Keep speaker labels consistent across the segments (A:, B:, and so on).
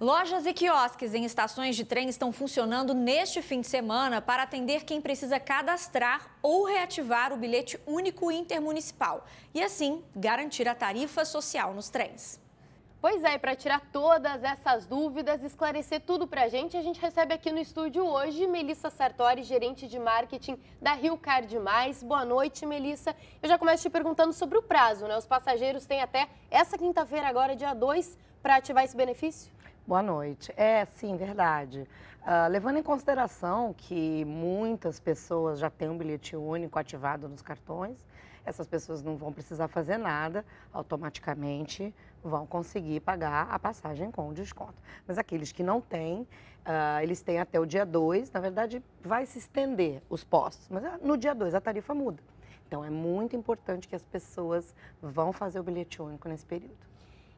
A: Lojas e quiosques em estações de trem estão funcionando neste fim de semana para atender quem precisa cadastrar ou reativar o bilhete único intermunicipal e, assim, garantir a tarifa social nos trens.
B: Pois é, para tirar todas essas dúvidas, esclarecer tudo para a gente, a gente recebe aqui no estúdio hoje Melissa Sartori, gerente de marketing da Rio Card Mais. Boa noite, Melissa. Eu já começo te perguntando sobre o prazo, né? Os passageiros têm até essa quinta-feira, agora, dia 2, para ativar esse benefício?
C: Boa noite. É, sim, verdade. Uh, levando em consideração que muitas pessoas já têm um bilhete único ativado nos cartões, essas pessoas não vão precisar fazer nada, automaticamente vão conseguir pagar a passagem com desconto. Mas aqueles que não têm, uh, eles têm até o dia 2, na verdade vai se estender os postos, mas ah, no dia 2 a tarifa muda. Então é muito importante que as pessoas vão fazer o bilhete único nesse período.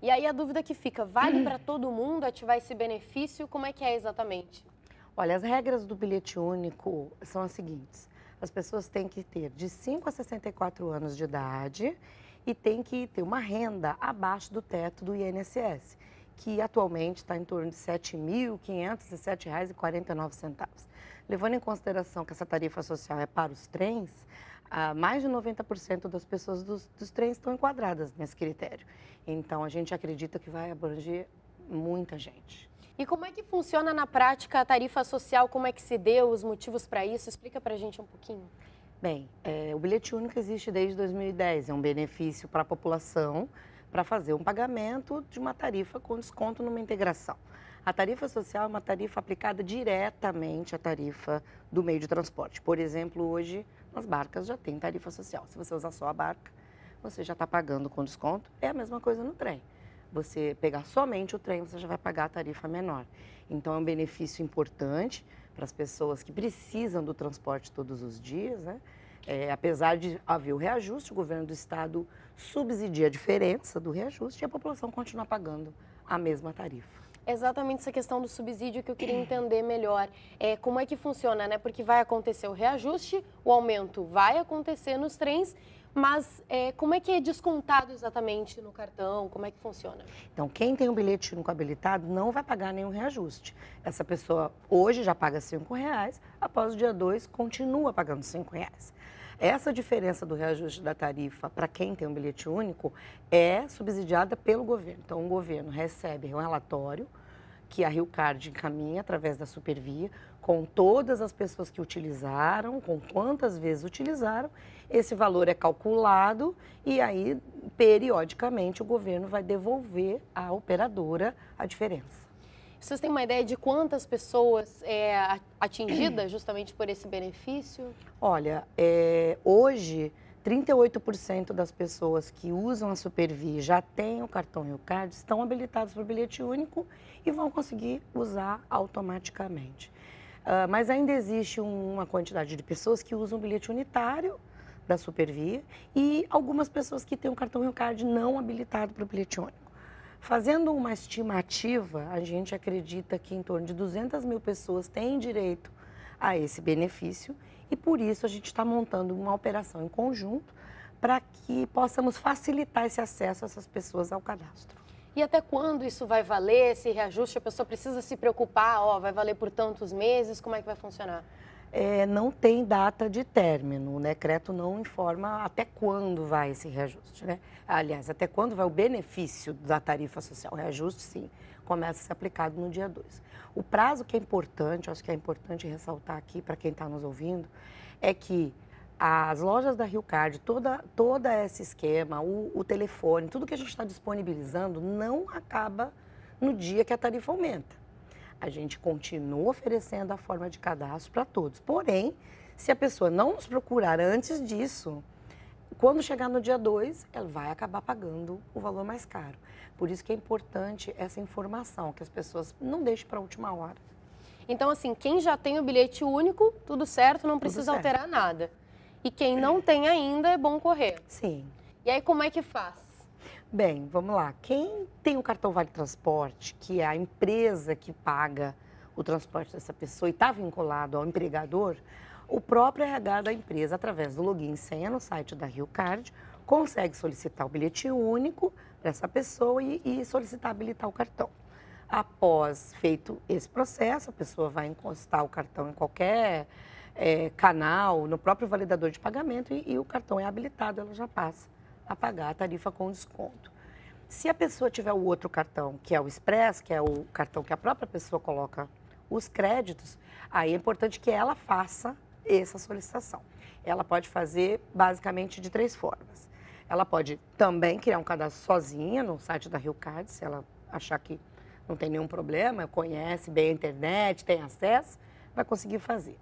B: E aí a dúvida que fica, vale para todo mundo ativar esse benefício? Como é que é exatamente?
C: Olha, as regras do bilhete único são as seguintes. As pessoas têm que ter de 5 a 64 anos de idade e tem que ter uma renda abaixo do teto do INSS, que atualmente está em torno de R$ 7.507,49. Levando em consideração que essa tarifa social é para os trens, ah, mais de 90% das pessoas dos, dos trens estão enquadradas nesse critério. Então, a gente acredita que vai abranger muita gente.
B: E como é que funciona na prática a tarifa social? Como é que se deu, os motivos para isso? Explica para a gente um pouquinho.
C: Bem, é, o bilhete único existe desde 2010, é um benefício para a população para fazer um pagamento de uma tarifa com desconto numa integração. A tarifa social é uma tarifa aplicada diretamente à tarifa do meio de transporte. Por exemplo, hoje nas barcas já tem tarifa social. Se você usar só a barca, você já está pagando com desconto. É a mesma coisa no trem. Você pegar somente o trem, você já vai pagar a tarifa menor. Então, é um benefício importante para as pessoas que precisam do transporte todos os dias, né? É, apesar de haver o reajuste, o governo do estado subsidia a diferença do reajuste e a população continua pagando a mesma tarifa
B: exatamente essa questão do subsídio que eu queria entender melhor. É, como é que funciona, né? Porque vai acontecer o reajuste, o aumento vai acontecer nos trens, mas é, como é que é descontado exatamente no cartão? Como é que funciona?
C: Então, quem tem um bilhete único habilitado não vai pagar nenhum reajuste. Essa pessoa hoje já paga R$ reais, após o dia 2 continua pagando R$ reais. Essa diferença do reajuste da tarifa para quem tem um bilhete único é subsidiada pelo governo. Então, o governo recebe um relatório que a Rio Card encaminha através da Supervia, com todas as pessoas que utilizaram, com quantas vezes utilizaram, esse valor é calculado e aí, periodicamente, o governo vai devolver à operadora a diferença.
B: Vocês têm uma ideia de quantas pessoas é atingidas justamente por esse benefício?
C: Olha, é, hoje 38% das pessoas que usam a Supervi já têm o cartão Rio Card, estão habilitados para o bilhete único e vão conseguir usar automaticamente. Uh, mas ainda existe uma quantidade de pessoas que usam o bilhete unitário da Supervia e algumas pessoas que têm o cartão Rio Card não habilitado para o bilhete único. Fazendo uma estimativa, a gente acredita que em torno de 200 mil pessoas têm direito a esse benefício e por isso a gente está montando uma operação em conjunto para que possamos facilitar esse acesso essas pessoas ao cadastro.
B: E até quando isso vai valer, esse reajuste? A pessoa precisa se preocupar, ó, vai valer por tantos meses, como é que vai funcionar?
C: É, não tem data de término, o decreto não informa até quando vai esse reajuste, né? Aliás, até quando vai o benefício da tarifa social. O reajuste, sim, começa a ser aplicado no dia 2. O prazo que é importante, acho que é importante ressaltar aqui para quem está nos ouvindo, é que as lojas da Rio Card, toda, toda esse esquema, o, o telefone, tudo que a gente está disponibilizando não acaba no dia que a tarifa aumenta. A gente continua oferecendo a forma de cadastro para todos. Porém, se a pessoa não nos procurar antes disso, quando chegar no dia 2, ela vai acabar pagando o valor mais caro. Por isso que é importante essa informação, que as pessoas não deixem para a última hora.
B: Então, assim, quem já tem o bilhete único, tudo certo, não precisa certo. alterar nada. E quem não tem ainda, é bom correr.
C: Sim.
B: E aí, como é que faz?
C: Bem, vamos lá. Quem tem o cartão Vale Transporte, que é a empresa que paga o transporte dessa pessoa e está vinculado ao empregador, o próprio RH da empresa, através do login e senha no site da Rio Card, consegue solicitar o bilhete único para essa pessoa e, e solicitar habilitar o cartão. Após feito esse processo, a pessoa vai encostar o cartão em qualquer é, canal, no próprio validador de pagamento e, e o cartão é habilitado, ela já passa a pagar a tarifa com desconto. Se a pessoa tiver o outro cartão, que é o Express, que é o cartão que a própria pessoa coloca os créditos, aí é importante que ela faça essa solicitação. Ela pode fazer basicamente de três formas. Ela pode também criar um cadastro sozinha no site da Rio Card, se ela achar que não tem nenhum problema, conhece bem a internet, tem acesso, vai conseguir fazer.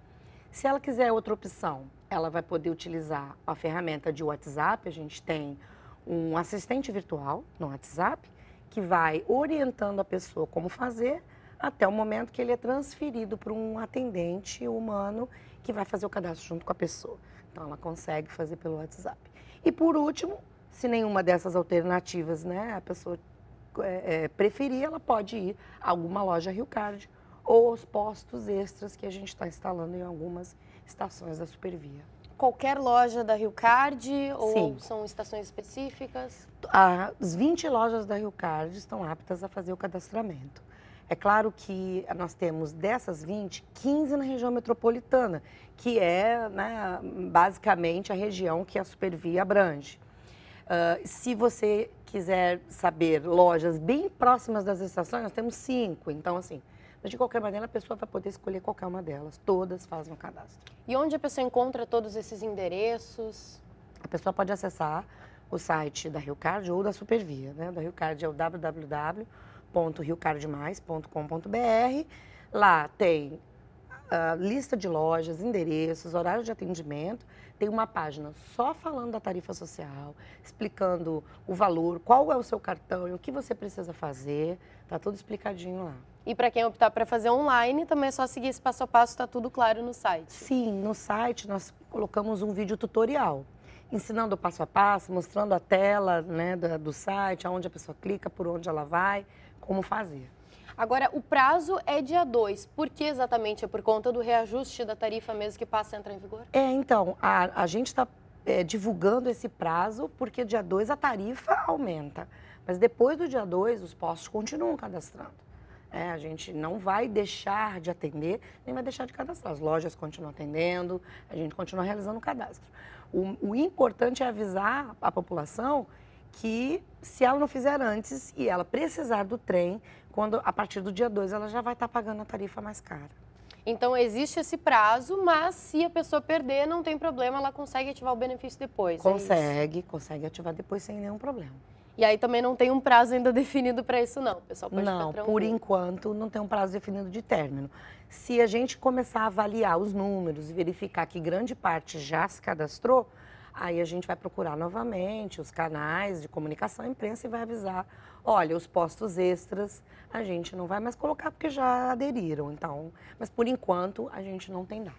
C: Se ela quiser outra opção, ela vai poder utilizar a ferramenta de WhatsApp. A gente tem um assistente virtual no WhatsApp que vai orientando a pessoa como fazer até o momento que ele é transferido para um atendente humano que vai fazer o cadastro junto com a pessoa. Então ela consegue fazer pelo WhatsApp. E por último, se nenhuma dessas alternativas, né, a pessoa é, é, preferir, ela pode ir a alguma loja Rio Card ou os postos extras que a gente está instalando em algumas estações da Supervia.
B: Qualquer loja da Rio Card ou Sim. são estações específicas?
C: As 20 lojas da Rio Card estão aptas a fazer o cadastramento. É claro que nós temos dessas 20, 15 na região metropolitana, que é né, basicamente a região que a Supervia abrange. Uh, se você quiser saber lojas bem próximas das estações, nós temos cinco. Então, assim, mas de qualquer maneira a pessoa vai poder escolher qualquer uma delas. Todas fazem o cadastro.
B: E onde a pessoa encontra todos esses endereços?
C: A pessoa pode acessar o site da Rio Card ou da Supervia. Né? Da Rio Card é o www.riocardmais.com.br. Lá tem a lista de lojas, endereços, horários de atendimento tem uma página só falando da tarifa social, explicando o valor, qual é o seu cartão e o que você precisa fazer. Tá tudo explicadinho lá.
B: E para quem optar para fazer online, também é só seguir esse passo a passo, está tudo claro no site.
C: Sim, no site nós colocamos um vídeo tutorial, ensinando passo a passo, mostrando a tela né, do, do site, aonde a pessoa clica, por onde ela vai, como fazer.
B: Agora, o prazo é dia 2. Por que exatamente? É por conta do reajuste da tarifa mesmo que passa a entrar em vigor?
C: É, então, a, a gente está é, divulgando esse prazo porque dia 2 a tarifa aumenta. Mas depois do dia 2, os postos continuam cadastrando. É, a gente não vai deixar de atender, nem vai deixar de cadastrar. As lojas continuam atendendo, a gente continua realizando o cadastro. O, o importante é avisar a população que se ela não fizer antes e ela precisar do trem, quando a partir do dia 2 ela já vai estar tá pagando a tarifa mais cara.
B: Então existe esse prazo, mas se a pessoa perder, não tem problema, ela consegue ativar o benefício depois.
C: É consegue, é consegue ativar depois sem nenhum problema.
B: E aí também não tem um prazo ainda definido para isso, não. O pessoal pode
C: Não, por enquanto não tem um prazo definido de término. Se a gente começar a avaliar os números e verificar que grande parte já se cadastrou, Aí a gente vai procurar novamente os canais de comunicação, a imprensa e vai avisar, olha, os postos extras a gente não vai mais colocar porque já aderiram, então, mas por enquanto a gente não tem data.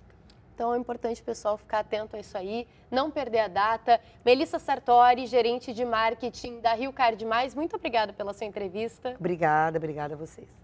B: Então é importante o pessoal ficar atento a isso aí, não perder a data. Melissa Sartori, gerente de marketing da Rio Card Mais, muito obrigada pela sua entrevista.
C: Obrigada, obrigada a vocês.